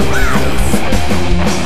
Yes.